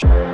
Sure.